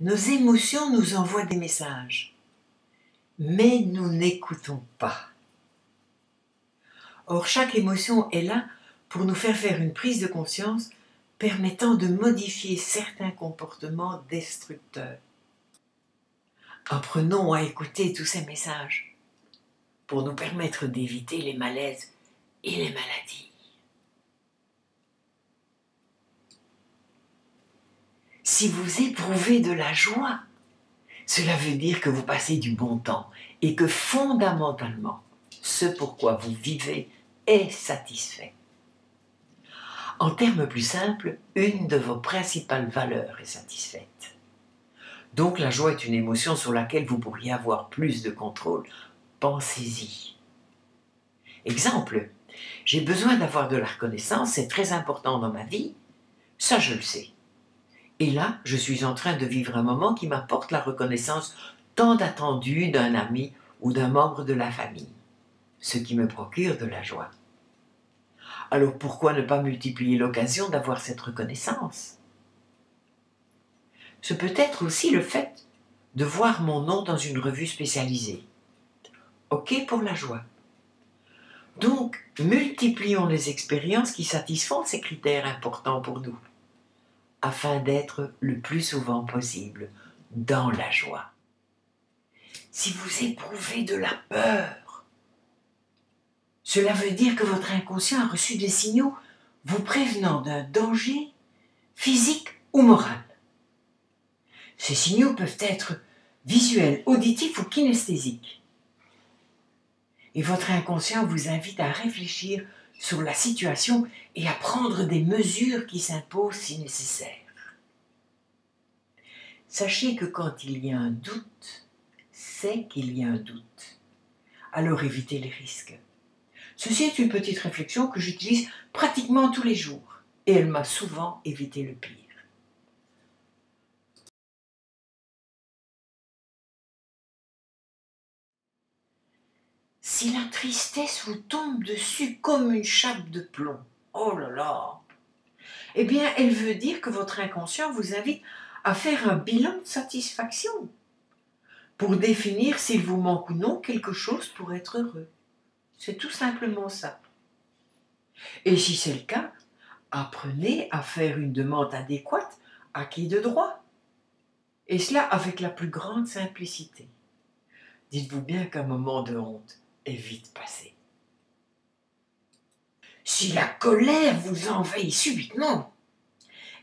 Nos émotions nous envoient des messages, mais nous n'écoutons pas. Or, chaque émotion est là pour nous faire faire une prise de conscience permettant de modifier certains comportements destructeurs. Apprenons à écouter tous ces messages pour nous permettre d'éviter les malaises et les maladies. Si vous éprouvez de la joie, cela veut dire que vous passez du bon temps et que fondamentalement, ce pourquoi vous vivez est satisfait. En termes plus simples, une de vos principales valeurs est satisfaite. Donc la joie est une émotion sur laquelle vous pourriez avoir plus de contrôle. Pensez-y. Exemple, j'ai besoin d'avoir de la reconnaissance, c'est très important dans ma vie, ça je le sais. Et là, je suis en train de vivre un moment qui m'apporte la reconnaissance tant attendue d'un ami ou d'un membre de la famille, ce qui me procure de la joie. Alors pourquoi ne pas multiplier l'occasion d'avoir cette reconnaissance? Ce peut être aussi le fait de voir mon nom dans une revue spécialisée. Ok pour la joie. Donc, multiplions les expériences qui satisfont ces critères importants pour nous, afin d'être le plus souvent possible dans la joie. Si vous éprouvez de la peur, cela veut dire que votre inconscient a reçu des signaux vous prévenant d'un danger physique ou moral. Ces signaux peuvent être visuels, auditifs ou kinesthésiques. Et votre inconscient vous invite à réfléchir sur la situation et à prendre des mesures qui s'imposent si nécessaire. Sachez que quand il y a un doute, c'est qu'il y a un doute. Alors évitez les risques. Ceci est une petite réflexion que j'utilise pratiquement tous les jours et elle m'a souvent évité le pire. Si la tristesse vous tombe dessus comme une chape de plomb, oh là là, eh bien elle veut dire que votre inconscient vous invite à faire un bilan de satisfaction pour définir s'il vous manque ou non quelque chose pour être heureux. C'est tout simplement ça. Et si c'est le cas, apprenez à faire une demande adéquate à qui de droit? Et cela avec la plus grande simplicité. Dites-vous bien qu'un moment de honte vite passé. Si la colère vous envahit subitement,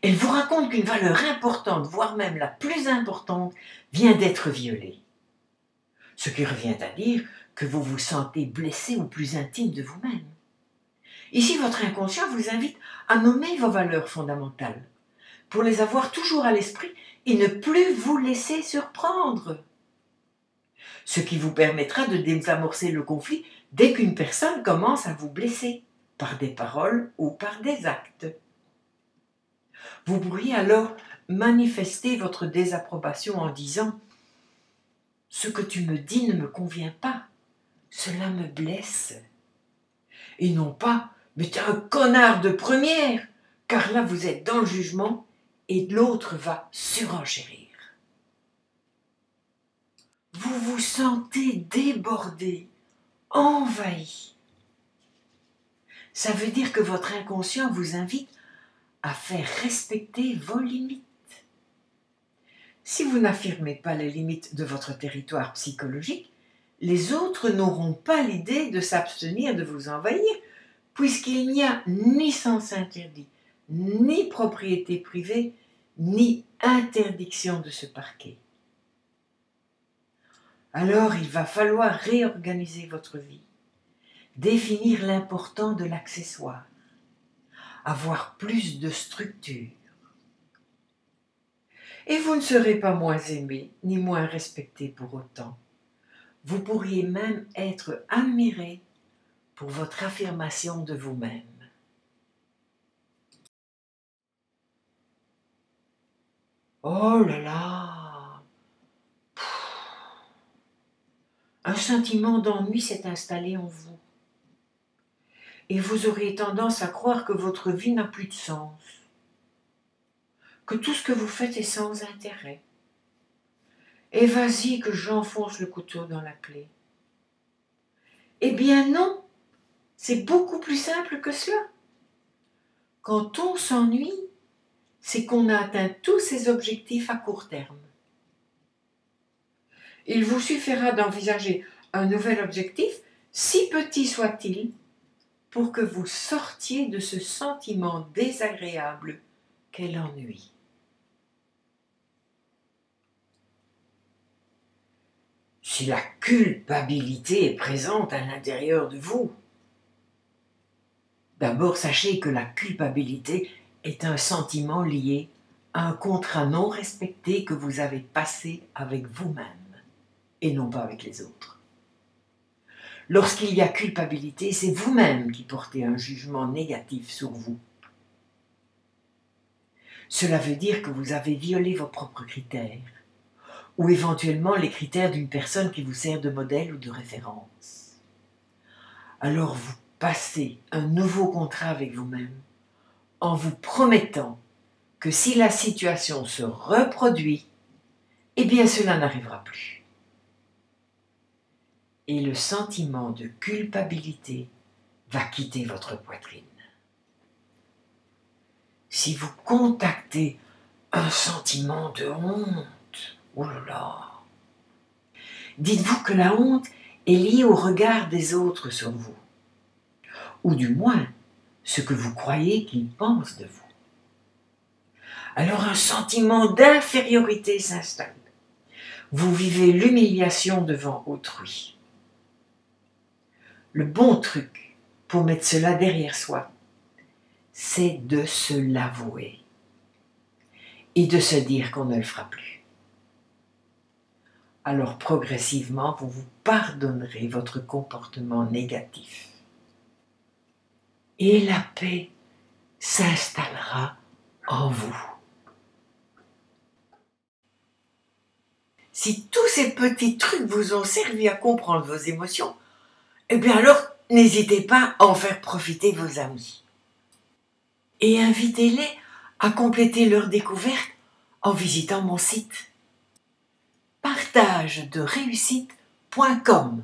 elle vous raconte qu'une valeur importante, voire même la plus importante, vient d'être violée. Ce qui revient à dire que vous vous sentez blessé ou plus intime de vous-même. Ici, votre inconscient vous invite à nommer vos valeurs fondamentales, pour les avoir toujours à l'esprit et ne plus vous laisser surprendre. Ce qui vous permettra de désamorcer le conflit dès qu'une personne commence à vous blesser, par des paroles ou par des actes. Vous pourriez alors manifester votre désapprobation en disant Ce que tu me dis ne me convient pas cela me blesse. Et non pas, mais t'es un connard de première, car là vous êtes dans le jugement et l'autre va surenchérir. Vous vous sentez débordé, envahi. Ça veut dire que votre inconscient vous invite à faire respecter vos limites. Si vous n'affirmez pas les limites de votre territoire psychologique, les autres n'auront pas l'idée de s'abstenir de vous envahir, puisqu'il n'y a ni sens interdit, ni propriété privée, ni interdiction de se parquer. Alors il va falloir réorganiser votre vie, définir l'important de l'accessoire, avoir plus de structure. Et vous ne serez pas moins aimé ni moins respecté pour autant. Vous pourriez même être admiré pour votre affirmation de vous-même. Oh là là Un sentiment d'ennui s'est installé en vous. Et vous auriez tendance à croire que votre vie n'a plus de sens, que tout ce que vous faites est sans intérêt. Et vas-y que j'enfonce le couteau dans la plaie. Eh bien non, c'est beaucoup plus simple que cela. Quand on s'ennuie, c'est qu'on a atteint tous ses objectifs à court terme. Il vous suffira d'envisager un nouvel objectif, si petit soit-il, pour que vous sortiez de ce sentiment désagréable qu'est l'ennui. Si la culpabilité est présente à l'intérieur de vous, d'abord sachez que la culpabilité est un sentiment lié à un contrat non respecté que vous avez passé avec vous-même et non pas avec les autres. Lorsqu'il y a culpabilité, c'est vous-même qui portez un jugement négatif sur vous. Cela veut dire que vous avez violé vos propres critères, ou éventuellement les critères d'une personne qui vous sert de modèle ou de référence. Alors vous passez un nouveau contrat avec vous-même en vous promettant que si la situation se reproduit, eh bien cela n'arrivera plus. Et le sentiment de culpabilité va quitter votre poitrine. Si vous contactez un sentiment de honte, là, dites-vous que la honte est liée au regard des autres sur vous, ou du moins ce que vous croyez qu'ils pensent de vous. Alors un sentiment d'infériorité s'installe. Vous vivez l'humiliation devant autrui. Le bon truc pour mettre cela derrière soi, c'est de se l'avouer et de se dire qu'on ne le fera plus. Alors progressivement, vous vous pardonnerez votre comportement négatif et la paix s'installera en vous. Si tous ces petits trucs vous ont servi à comprendre vos émotions, eh bien alors n'hésitez pas à en faire profiter vos amis. Et invitez-les à compléter leur découverte en visitant mon site partage de réussite.com.